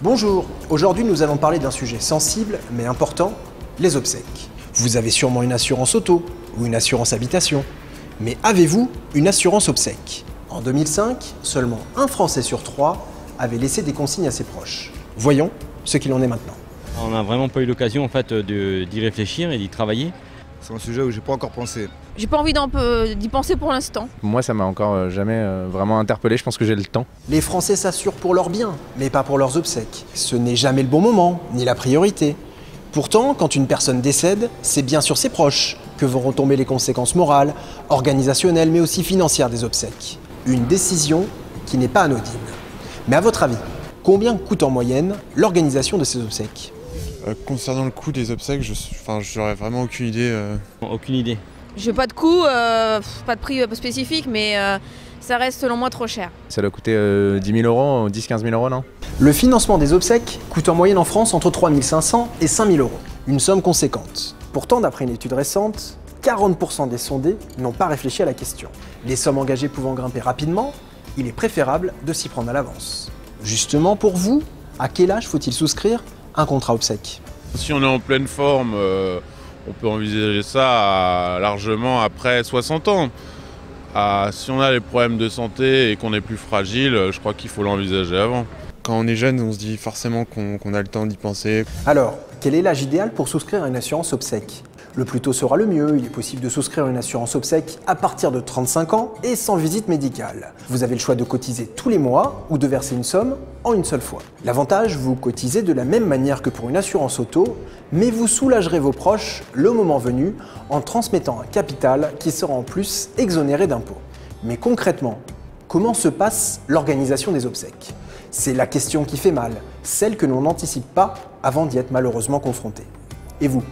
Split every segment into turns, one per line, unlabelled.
Bonjour, aujourd'hui nous allons parler d'un sujet sensible mais important, les obsèques. Vous avez sûrement une assurance auto ou une assurance habitation, mais avez-vous une assurance obsèques En 2005, seulement un Français sur trois avait laissé des consignes à ses proches. Voyons ce qu'il en est maintenant.
On n'a vraiment pas eu l'occasion d'y réfléchir et d'y travailler.
C'est un sujet où j'ai pas encore pensé.
J'ai pas envie d'y penser pour l'instant.
Moi, ça m'a encore euh, jamais euh, vraiment interpellé. Je pense que j'ai le temps.
Les Français s'assurent pour leurs biens, mais pas pour leurs obsèques. Ce n'est jamais le bon moment, ni la priorité. Pourtant, quand une personne décède, c'est bien sur ses proches que vont retomber les conséquences morales, organisationnelles, mais aussi financières des obsèques. Une décision qui n'est pas anodine. Mais à votre avis, combien coûte en moyenne l'organisation de ces obsèques?
Euh, concernant le coût des obsèques, je enfin, j'aurais vraiment aucune idée. euh.
Aucune idée.
J'ai pas de coût, euh, pas de prix spécifique, mais euh, ça reste selon moi trop cher.
Ça doit coûter euh, 10 000 euros, 10-15 000 euros, non?
Le financement des obsèques coûte en moyenne en France entre 3 500 et 5 000 euros. Une somme conséquente. Pourtant, d'après une étude récente, 40% des sondés n'ont pas réfléchi à la question. Les sommes engagées pouvant grimper rapidement, il est préférable de s'y prendre à l'avance. Justement, pour vous, à quel âge faut-il souscrire un contrat obsèque
Si on est en pleine forme, euh, on peut envisager ça à- largement après 60 ans. Si on a des problèmes de santé et qu'on est plus fragile, euh, je crois qu'il faut l'envisager avant.
Quand on est jeune, on se dit forcément qu'on qu'on a le temps d'y penser.
Alors, quel est l'âge idéal pour souscrire à une assurance obsèque? Le plus tôt sera le mieux, il est possible de souscrire une assurance obsèque à partir de 35 ans et sans visite médicale. Vous avez le choix de cotiser tous les mois ou de verser une somme en une seule fois. L'avantage, vous cotisez de la même manière que pour une assurance auto, mais vous soulagerez vos proches le moment venu en transmettant un capital qui sera en plus exonéré d'impôts. Mais concrètement, comment se passe l'organisation des obsèques? C'est la question qui fait mal, celle que l'on n'anticipe pas avant d'y être malheureusement confronté. Et vous?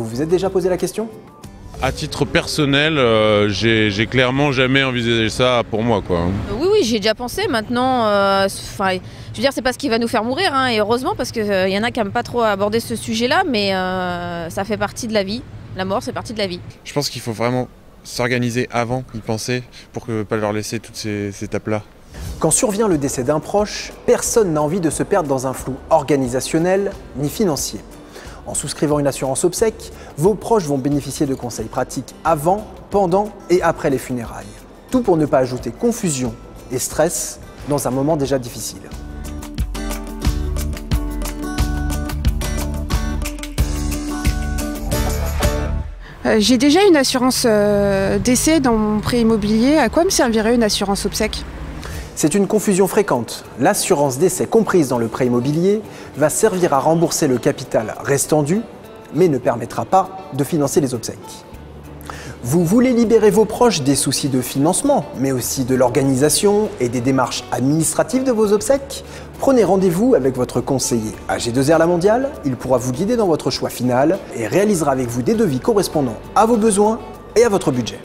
Vous vous êtes déjà posé la question?
À titre personnel, euh, j'ai clairement jamais envisagé ça pour moi. Quoi.
Euh, oui, oui, j'ai déjà pensé. Maintenant, euh, je veux dire, c'est pas ce qui va nous faire mourir, hein, et heureusement, parce qu'il y en a qui n'aiment pas trop aborder ce sujet-là, mais euh, ça fait partie de la vie. La mort, c'est partie de la vie.
Je pense qu'il faut vraiment s'organiser avant, y penser, pour que pas leur laisser toutes ces, ces étapes-là.
Quand survient le décès d'un proche, personne n'a envie de se perdre dans un flou organisationnel ni financier. En souscrivant une assurance obsèque, vos proches vont bénéficier de conseils pratiques avant, pendant et après les funérailles. Tout pour ne pas ajouter confusion et stress dans un moment déjà difficile.
Euh, J'ai déjà une assurance euh, décès dans mon prêt immobilier. À quoi me servirait une assurance obsèque?
C'est une confusion fréquente. L'assurance décès comprise dans le prêt immobilier va servir à rembourser le capital restant dû, mais ne permettra pas de financer les obsèques. Vous voulez libérer vos proches des soucis de financement, mais aussi de l'organisation et des démarches administratives de vos obsèques? Prenez rendez-vous avec votre conseiller AG2R La Mondiale, il pourra vous guider dans votre choix final et réalisera avec vous des devis correspondant à vos besoins et à votre budget.